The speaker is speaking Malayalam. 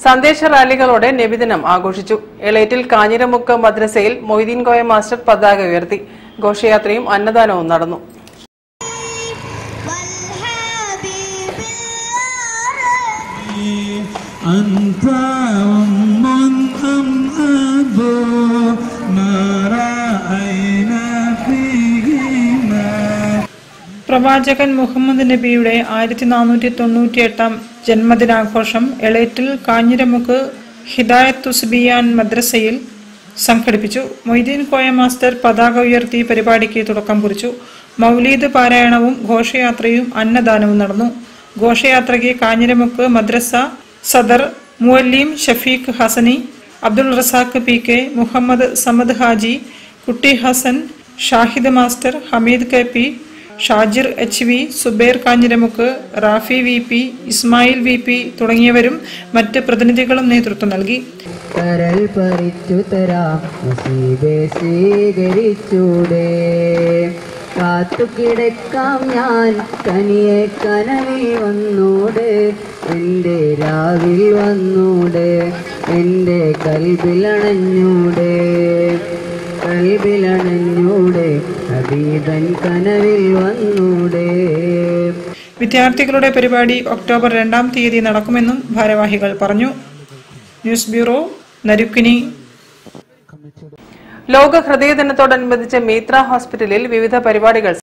സന്ദേശ റാലികളോടെ നബിദിനം ആഘോഷിച്ചു എളേറ്റിൽ കാഞ്ഞിരമുക്ക് മദ്രസയിൽ മൊയ്തീൻ കോയ മാസ്റ്റർ പതാക ഉയർത്തി ഘോഷയാത്രയും അന്നദാനവും നടന്നു والحبيب العربي أنت أم أم أبو ما رأينا فيهما പ്രവാചകൻ മുഹമ്മദ് നബിയുടെ ആയിരത്തി നാനൂറ്റി തൊണ്ണൂറ്റി എട്ടാം ജന്മദിനാഘോഷം എളേറ്റിൽ കാഞ്ഞിരമുക്ക് ഹിദായത്ത് സുബിയാൻ മദ്രസയിൽ സംഘടിപ്പിച്ചു. മൊയ്തീൻ കോയ മാസ്റ്റർ പതാക ഉയർത്തി പരിപാടിക്ക് തുടക്കം കുറിച്ചു. മൗലീദ് പാരായണവും ഘോഷയാത്രയും അന്നദാനവും നടന്നു. ഘോഷയാത്രയ്ക്ക് കാഞ്ഞിരമുക്ക് മദ്രസ സദർ മുവല്ലീം Shafeeq Hasani Abdul Razak P K Muhammad Samad Haji Kutty Hasan Shahid master Hameed K P Shajir H V Zubair Kanjiramukku Rafi V P Ismail V P തുടങ്ങിയവരും മറ്റ് പ്രതിനിധികളും നേതൃത്വം നൽകി. കരൽ പറിച്ചു തരാം കിടക്കാം ഞാൻ കനിയെ കനവിൽ വന്നൂടെ. എന്റെ രാവിൽ വന്നൂടെ എന്റെ കൽബിലണഞ്ഞൂടെ കൽബിലണഞ്ഞൂടെ ഹബീബൻ കനവിൽ വന്നൂടെ. വിദ്യാർത്ഥികളുടെ പരിപാടി ഒക്ടോബർ രണ്ടാം തീയതി നടക്കുമെന്നും ഭാരവാഹികൾ പറഞ്ഞു. ന്യൂസ് ബ്യൂറോ നരുക്കിനി. ലോക ഹൃദയ ദിനത്തോടനുബന്ധിച്ച് മീത്ര ഹോസ്പിറ്റലിൽ വിവിധ പരിപാടികൾ